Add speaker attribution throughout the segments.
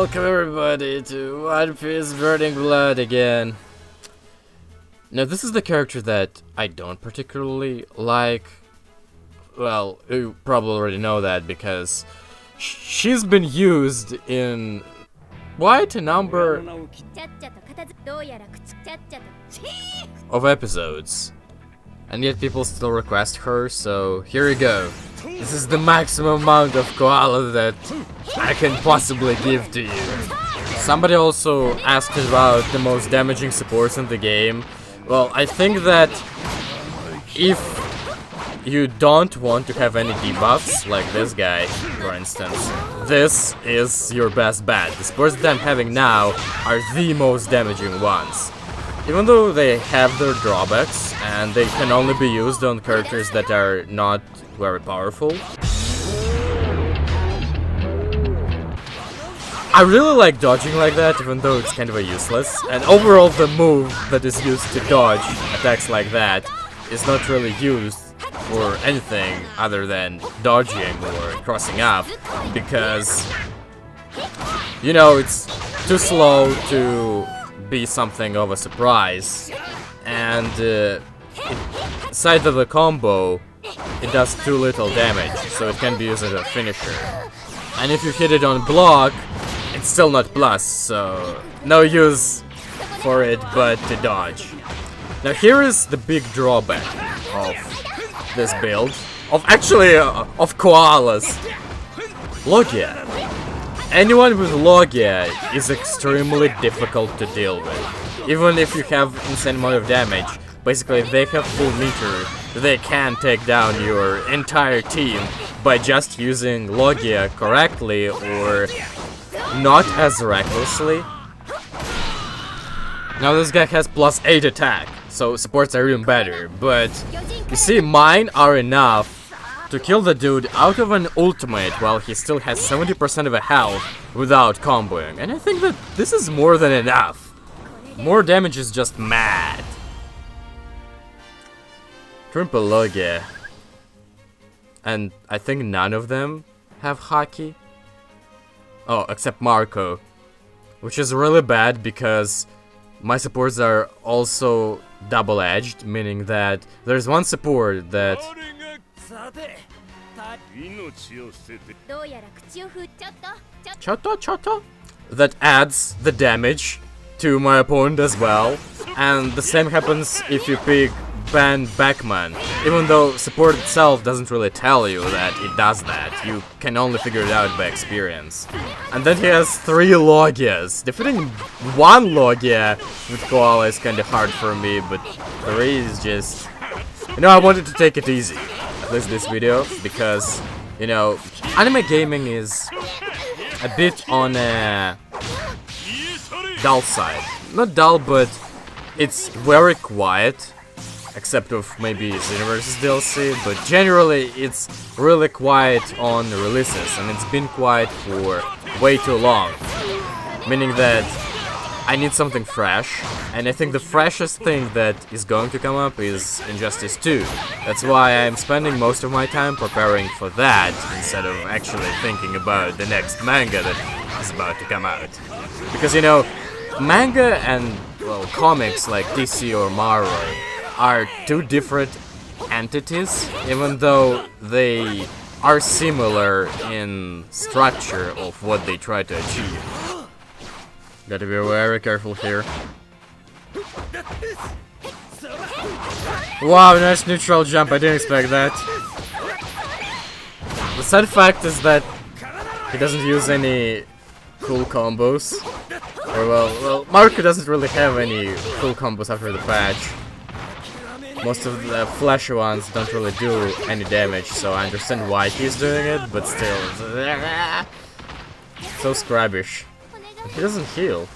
Speaker 1: welcome everybody to One Piece Burning Blood again. Now this is the character that I don't particularly like. Well, you probably already know that because she's been used in quite a number of episodes. And yet people still request her, so here we go. This is the maximum amount of koala that I can possibly give to you. Somebody also asked about the most damaging supports in the game. Well, I think that if you don't want to have any debuffs, like this guy, for instance, this is your best bet. The supports that I'm having now are the most damaging ones. Even though they have their drawbacks, and they can only be used on characters that are not very powerful. I really like dodging like that, even though it's kind of a useless. And overall the move that is used to dodge attacks like that is not really used for anything other than dodging or crossing up, because, you know, it's too slow to be something of a surprise. And uh, side of the combo, it does too little damage, so it can be used as a finisher. And if you hit it on block, it's still not plus, so no use for it but to dodge. Now here is the big drawback of this build, of actually, uh, of koalas. Look Logia. Anyone with Logia is extremely difficult to deal with. Even if you have insane amount of damage, basically if they have full meter, they can take down your entire team by just using Logia correctly or not as recklessly. Now this guy has plus 8 attack, so supports are even better, but you see mine are enough to kill the dude out of an ultimate while he still has 70% of a health without comboing, and I think that this is more than enough. More damage is just mad. Triple Logia. And I think none of them have Haki. Oh, except Marco. Which is really bad because my supports are also double-edged, meaning that there's one support that... Choto Choto? That adds the damage to my opponent as well. And the same happens if you pick Benn Beckman, even though support itself doesn't really tell you that it does that, you can only figure it out by experience. And then he has three Logias. Defeating one Logia with Koala is kinda hard for me, but three is just... You know, I wanted to take it easy, this video, because, you know, anime gaming is a bit on a dull side. Not dull, but it's very quiet except of maybe Xenoverse DLC, but generally it's really quiet on releases, and it's been quiet for way too long. Meaning that I need something fresh, and I think the freshest thing that is going to come up is Injustice 2. That's why I'm spending most of my time preparing for that, instead of actually thinking about the next manga that is about to come out. Because, you know, manga and, well, comics like DC or Marvel are two different entities, even though they are similar in structure of what they try to achieve. Gotta be very careful here. Wow, nice neutral jump, I didn't expect that. The sad fact is that he doesn't use any cool combos. Or well, well, Marco doesn't really have any cool combos after the patch. Most of the flashy ones don't really do any damage, so I understand why he's doing it, but still... So scrabbish. He doesn't heal.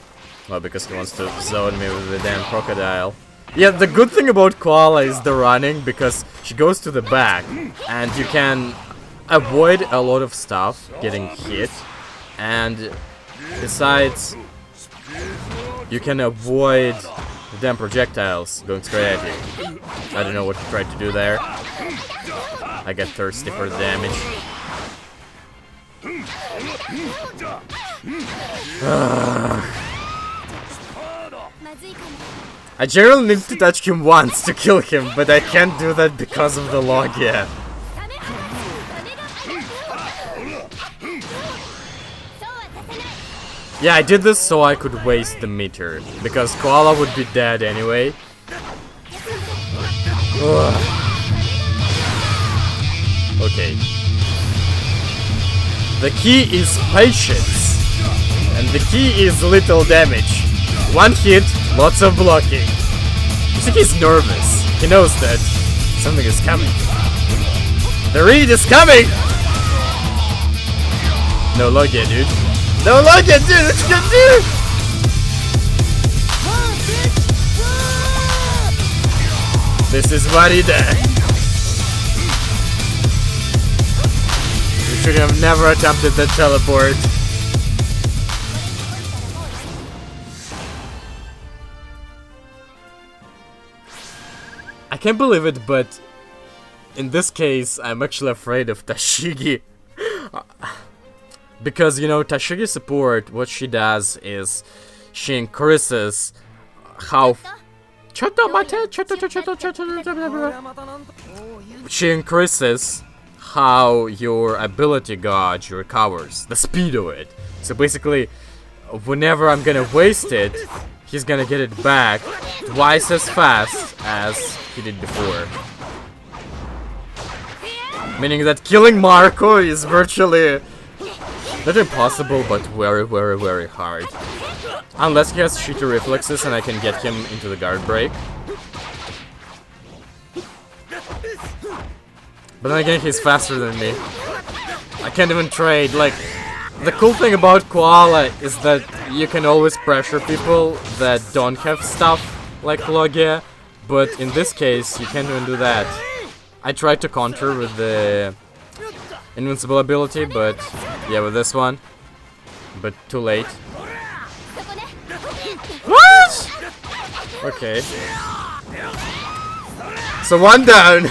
Speaker 1: Well, because he wants to zone me with the damn crocodile. Yeah, the good thing about Koala is the running, because she goes to the back, and you can avoid a lot of stuff getting hit, and besides, you can avoid the damn projectiles going straight at you. I don't know what he tried to do there. I get thirsty for the damage. I generally need to touch him once to kill him, but I can't do that because of the Logia. Yeah, I did this so I could waste the meter, because Koala would be dead anyway. Ugh. Okay. The key is patience, and the key is little damage. One hit, lots of blocking. He's nervous. He knows that something is coming. The read is coming! No Logia, dude. No Logia, dude! What you gonna? This is what he does. Should have never attempted the teleport. I can't believe it, but in this case, I'm actually afraid of Tashigi. because, you know, Tashigi support, what she does is she increases how... She increases how your ability gauge recovers, the speed of it. So basically, whenever I'm gonna waste it, he's gonna get it back twice as fast as he did before. Meaning that killing Marco is virtually not impossible, but very, very, very hard. Unless he has shitty reflexes and I can get him into the guard break. But then again, he's faster than me. I can't even trade, like, the cool thing about Koala is that you can always pressure people that don't have stuff like Logia, but in this case, you can't even do that. I tried to counter with the invincible ability, but yeah, with this one. But too late. What? Okay. So one down.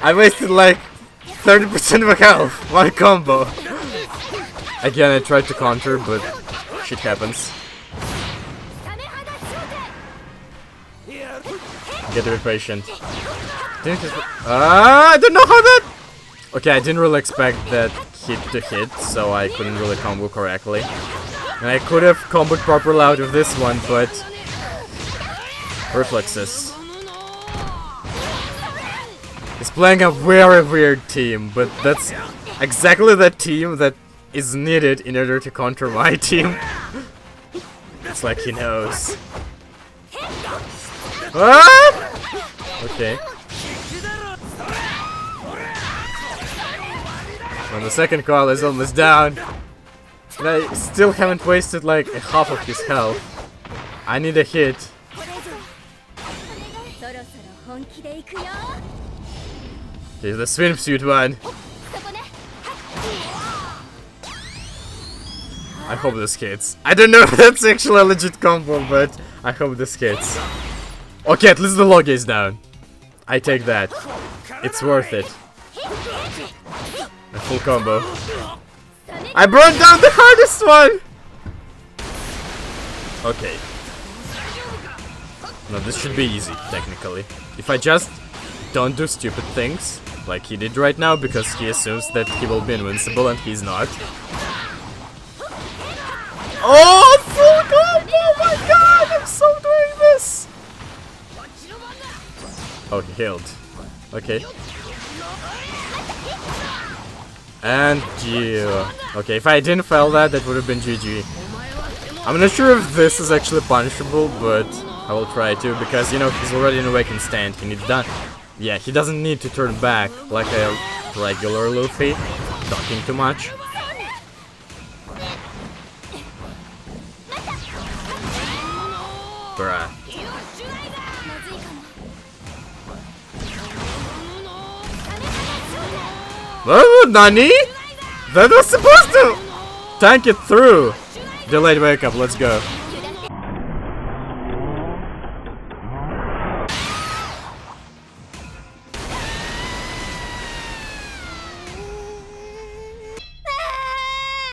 Speaker 1: I wasted like 30% of my health. One combo. Again, I tried to counter, but shit happens. Get be patient. Ah, I don't know how that... Okay, I didn't really expect that hit to hit, so I couldn't really combo correctly. And I could have comboed properly out of this one, but... Reflexes. He's playing a very weird team, but that's exactly the team that is needed in order to counter my team. it's like he knows. Ah! Okay. When the second call is almost down. And I still haven't wasted like a half of his health. I need a hit. Here's the swimsuit one. I hope this hits. I don't know if that's actually a legit combo, but I hope this hits. Okay, at least the log is down. I take that. It's worth it. A full combo. I brought down the hardest one! Okay. Now this should be easy, technically. If I just don't do stupid things, like he did right now, because he assumes that he will be invincible and he's not. Oh, full combo! Oh my god, I'm so doing this! Oh, he healed. Okay. And yeah. Okay, if I didn't fail that, that would have been GG. I'm not sure if this is actually punishable, but I will try to, because, you know, he's already in awakened stand. He needs done. Yeah, he doesn't need to turn back like a regular Luffy, talking too much. Bruh. Oh, Nani? That was supposed to tank it through. Delayed wake up, let's go.